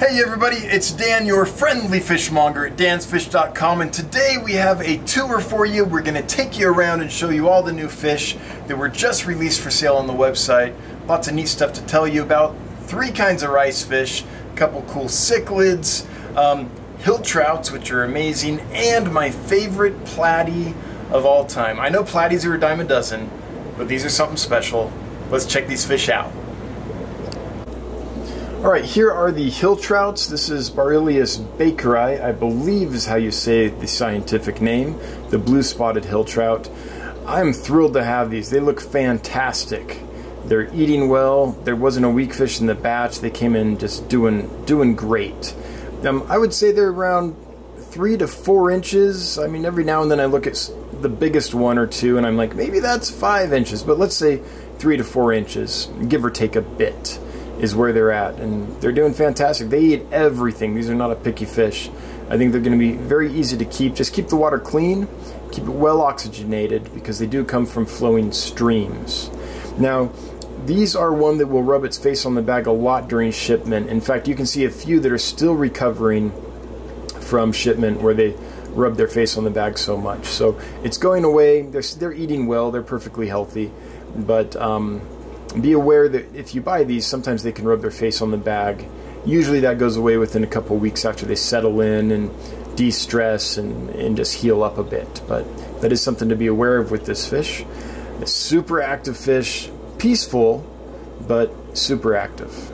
Hey everybody, it's Dan, your friendly fishmonger at dansfish.com, and today we have a tour for you. We're going to take you around and show you all the new fish that were just released for sale on the website. Lots of neat stuff to tell you about. Three kinds of rice fish, a couple cool cichlids, um, hill trouts, which are amazing, and my favorite platy of all time. I know platies are a dime a dozen, but these are something special. Let's check these fish out. All right, here are the hill trouts. This is Barilius bakeri, I believe is how you say the scientific name, the blue spotted hill trout. I'm thrilled to have these. They look fantastic. They're eating well. There wasn't a weak fish in the batch. They came in just doing doing great. Um, I would say they're around three to four inches. I mean, every now and then I look at the biggest one or two and I'm like, maybe that's five inches, but let's say three to four inches, give or take a bit is where they're at, and they're doing fantastic. They eat everything. These are not a picky fish. I think they're going to be very easy to keep. Just keep the water clean, keep it well oxygenated because they do come from flowing streams. Now, these are one that will rub its face on the bag a lot during shipment. In fact, you can see a few that are still recovering from shipment where they rub their face on the bag so much. So it's going away. They're, they're eating well. They're perfectly healthy. But um, be aware that if you buy these, sometimes they can rub their face on the bag. Usually that goes away within a couple weeks after they settle in and de-stress and, and just heal up a bit. But that is something to be aware of with this fish. A super active fish, peaceful, but super active.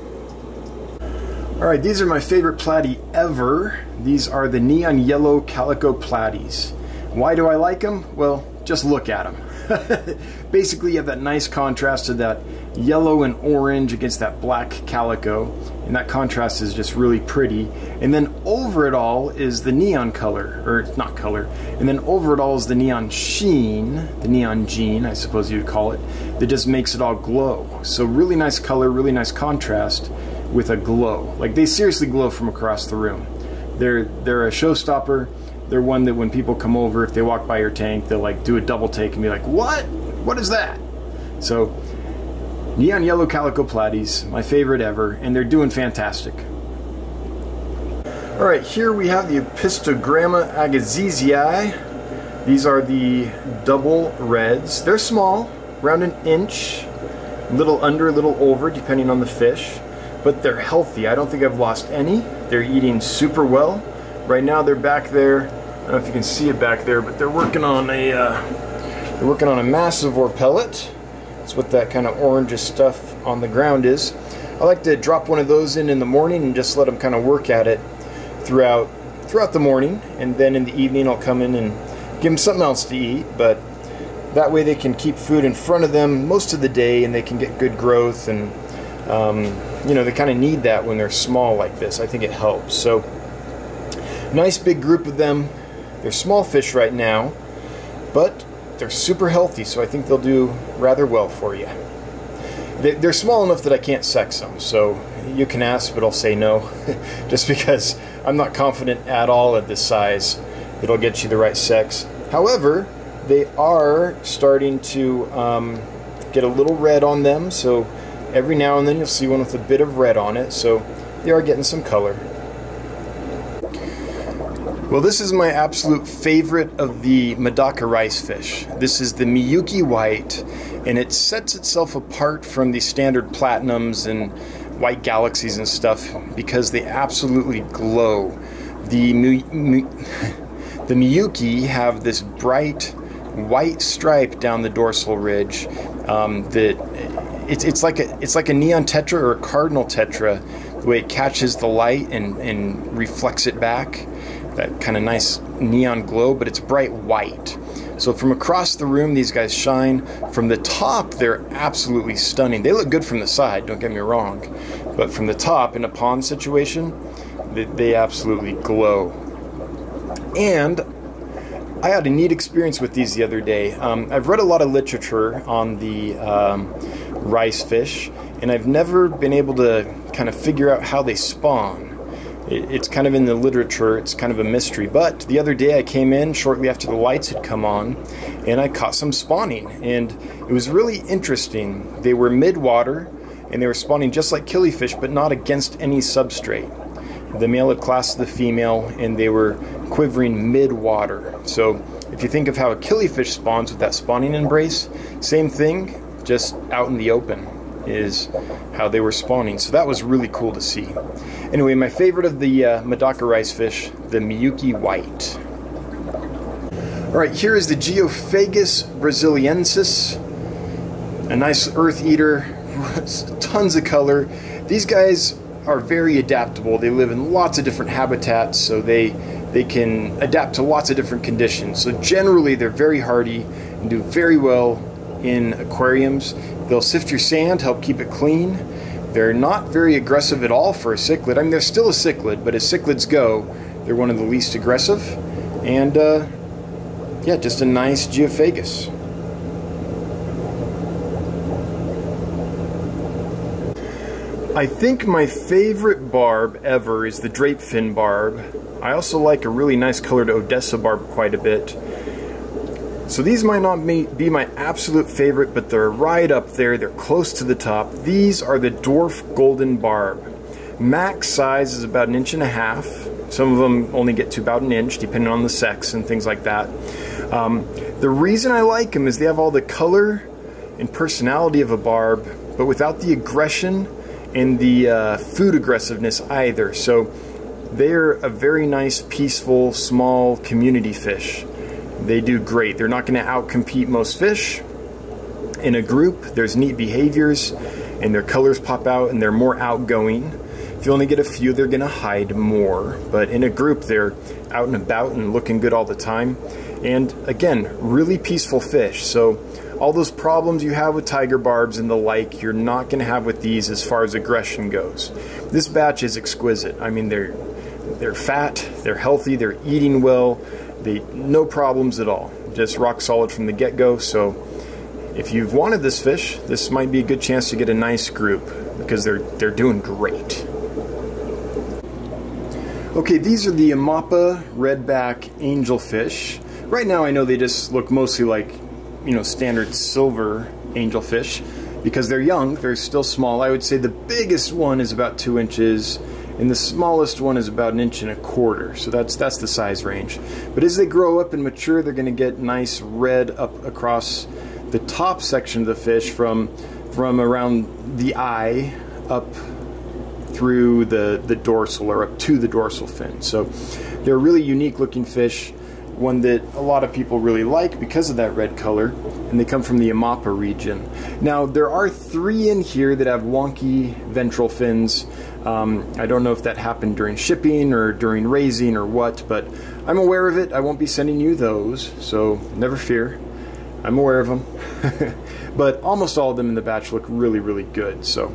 All right, these are my favorite platy ever. These are the neon yellow calico platies. Why do I like them? Well, just look at them. Basically, you have that nice contrast to that yellow and orange against that black calico, and that contrast is just really pretty. And then over it all is the neon color, or not color, and then over it all is the neon sheen, the neon gene, I suppose you'd call it, that just makes it all glow. So, really nice color, really nice contrast with a glow. Like, they seriously glow from across the room. They're, they're a showstopper they're one that when people come over, if they walk by your tank, they'll like do a double take and be like, "What? What is that?" So, neon yellow calico platies, my favorite ever, and they're doing fantastic. All right, here we have the Apistogramma agassizii. These are the double reds. They're small, around an inch, little under, little over, depending on the fish, but they're healthy. I don't think I've lost any. They're eating super well. Right now they're back there. I don't know if you can see it back there, but they're working on a uh, they're working on a massivore pellet. That's what that kind of orange stuff on the ground is. I like to drop one of those in in the morning and just let them kind of work at it throughout throughout the morning, and then in the evening I'll come in and give them something else to eat. But that way they can keep food in front of them most of the day, and they can get good growth and um, you know they kind of need that when they're small like this. I think it helps. So Nice big group of them. They're small fish right now, but they're super healthy, so I think they'll do rather well for you. They're small enough that I can't sex them, so you can ask, but I'll say no, just because I'm not confident at all at this size it'll get you the right sex. However, they are starting to um, get a little red on them, so every now and then you'll see one with a bit of red on it, so they are getting some color. Well, this is my absolute favorite of the Medaka rice fish. This is the Miyuki White, and it sets itself apart from the standard platinums and white galaxies and stuff because they absolutely glow. The, the Miyuki have this bright white stripe down the dorsal ridge um, that it's, it's like a it's like a neon tetra or a cardinal tetra the way it catches the light and, and reflects it back that kind of nice neon glow, but it's bright white. So from across the room, these guys shine. From the top, they're absolutely stunning. They look good from the side, don't get me wrong. But from the top, in a pond situation, they, they absolutely glow. And I had a neat experience with these the other day. Um, I've read a lot of literature on the um, rice fish, and I've never been able to kind of figure out how they spawn it's kind of in the literature, it's kind of a mystery. But the other day I came in shortly after the lights had come on and I caught some spawning. And it was really interesting. They were mid water and they were spawning just like killifish, but not against any substrate. The male had classed the female, and they were quivering mid-water. So if you think of how a killifish spawns with that spawning embrace, same thing, just out in the open is how they were spawning. So that was really cool to see. Anyway, my favorite of the uh, Medaka rice fish, the Miyuki White. All right, here is the Geophagus brasiliensis, a nice earth eater, tons of color. These guys are very adaptable. They live in lots of different habitats, so they they can adapt to lots of different conditions. So generally, they're very hardy and do very well in aquariums. They'll sift your sand, help keep it clean. They're not very aggressive at all for a cichlid. I mean, they're still a cichlid, but as cichlids go, they're one of the least aggressive. And uh, yeah, just a nice geophagus. I think my favorite barb ever is the drape fin barb. I also like a really nice colored Odessa barb quite a bit. So these might not be my absolute favorite, but they're right up there. They're close to the top. These are the Dwarf Golden Barb. Max size is about an inch and a half. Some of them only get to about an inch, depending on the sex and things like that. Um, the reason I like them is they have all the color and personality of a barb, but without the aggression and the uh, food aggressiveness either. So they're a very nice, peaceful, small community fish they do great. They're not going to outcompete most fish. In a group, there's neat behaviors, and their colors pop out, and they're more outgoing. If you only get a few, they're going to hide more. But in a group, they're out and about and looking good all the time. And again, really peaceful fish. So all those problems you have with tiger barbs and the like, you're not going to have with these as far as aggression goes. This batch is exquisite. I mean, they're they're fat, they're healthy, they're eating well, they no problems at all. Just rock solid from the get-go. So if you've wanted this fish, this might be a good chance to get a nice group because they're they're doing great. Okay, these are the Amapa redback angelfish. Right now I know they just look mostly like, you know, standard silver angelfish because they're young, they're still small. I would say the biggest one is about two inches and the smallest one is about an inch and a quarter. So that's that's the size range. But as they grow up and mature, they're going to get nice red up across the top section of the fish from from around the eye up through the the dorsal or up to the dorsal fin. So they're really unique looking fish one that a lot of people really like because of that red color, and they come from the Amapa region. Now, there are three in here that have wonky ventral fins. Um, I don't know if that happened during shipping or during raising or what, but I'm aware of it. I won't be sending you those, so never fear. I'm aware of them. but almost all of them in the batch look really, really good, so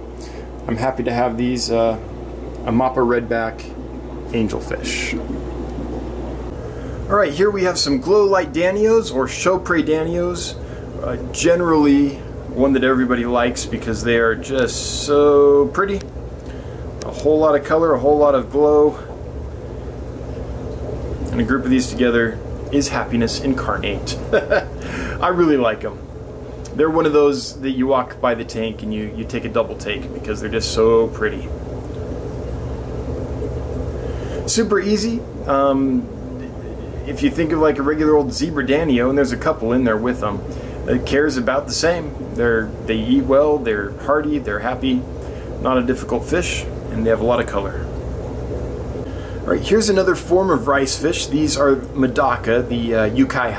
I'm happy to have these uh, Amapa redback angelfish. Alright, here we have some glow light danios or Choprae danios. Uh, generally one that everybody likes because they are just so pretty. A whole lot of color, a whole lot of glow. And a group of these together is happiness incarnate. I really like them. They're one of those that you walk by the tank and you, you take a double take because they're just so pretty. Super easy. Um, if you think of like a regular old zebra danio, and there's a couple in there with them, it cares about the same. They're they eat well, they're hardy, they're happy, not a difficult fish, and they have a lot of color. All right, here's another form of rice fish. These are Medaka, the uh, Yukai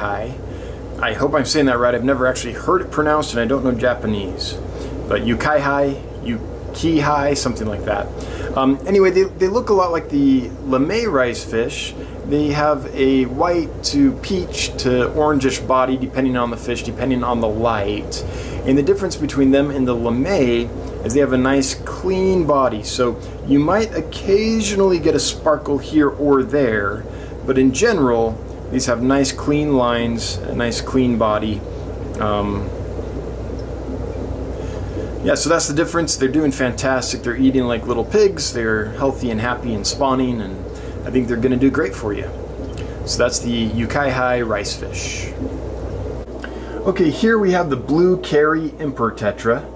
I hope I'm saying that right. I've never actually heard it pronounced, and I don't know Japanese. But Yukai Yuki something like that. Um, anyway, they, they look a lot like the Lamé rice fish, they have a white to peach to orangish body depending on the fish, depending on the light. And the difference between them and the lamé is they have a nice clean body. So you might occasionally get a sparkle here or there, but in general, these have nice clean lines, a nice clean body. Um, yeah, so that's the difference. They're doing fantastic. They're eating like little pigs. They're healthy and happy and spawning and I think they're going to do great for you. So that's the Yukai rice fish. Okay, here we have the blue Kerri Emperor Tetra.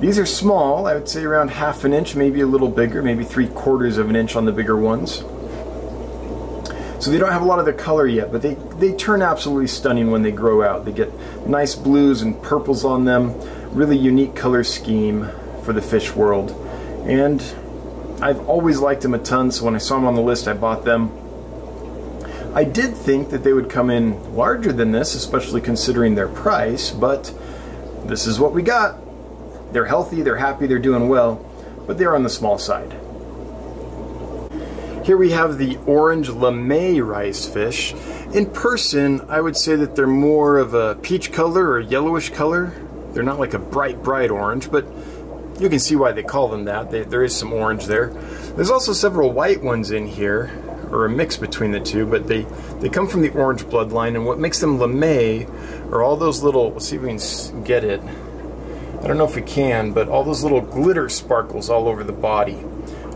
These are small, I would say around half an inch, maybe a little bigger, maybe three quarters of an inch on the bigger ones. So they don't have a lot of the color yet, but they, they turn absolutely stunning when they grow out. They get nice blues and purples on them, really unique color scheme for the fish world. And I've always liked them a ton, so when I saw them on the list, I bought them. I did think that they would come in larger than this, especially considering their price, but this is what we got. They're healthy, they're happy, they're doing well, but they're on the small side. Here we have the orange lamé rice fish. In person, I would say that they're more of a peach color or yellowish color. They're not like a bright, bright orange, but you can see why they call them that. They, there is some orange there. There's also several white ones in here, or a mix between the two, but they, they come from the orange bloodline, and what makes them lamé are all those little, let's see if we can get it. I don't know if we can, but all those little glitter sparkles all over the body.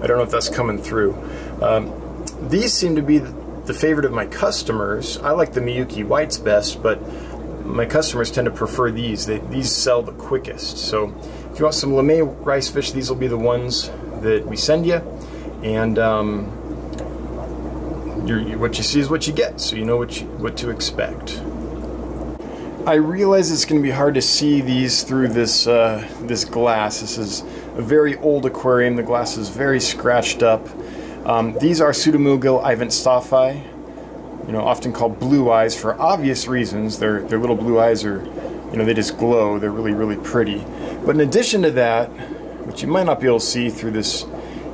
I don't know if that's coming through. Um, these seem to be the favorite of my customers. I like the Miyuki Whites best, but my customers tend to prefer these. They, these sell the quickest. So if you want some lamé rice fish, these will be the ones that we send you. And um, what you see is what you get, so you know what, you, what to expect. I realize it's going to be hard to see these through this uh, this glass. This is a very old aquarium. The glass is very scratched up. Um, these are Pseudomugil ivantsoffi, you know, often called blue eyes for obvious reasons. Their their little blue eyes are, you know, they just glow. They're really really pretty. But in addition to that, which you might not be able to see through this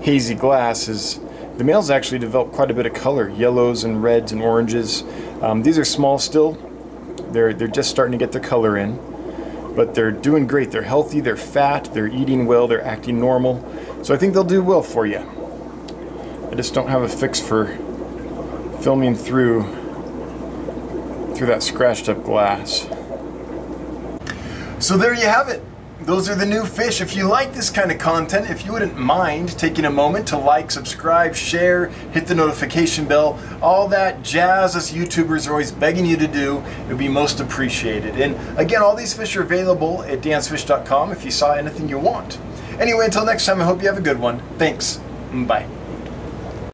hazy glass, is the males actually develop quite a bit of color, yellows and reds and oranges. Um, these are small still, they're, they're just starting to get their color in, but they're doing great. They're healthy, they're fat, they're eating well, they're acting normal. So I think they'll do well for you. I just don't have a fix for filming through through that scratched up glass. So there you have it those are the new fish. If you like this kind of content, if you wouldn't mind taking a moment to like, subscribe, share, hit the notification bell, all that jazz us YouTubers are always begging you to do, it would be most appreciated. And again, all these fish are available at dansfish.com if you saw anything you want. Anyway, until next time, I hope you have a good one. Thanks. Bye.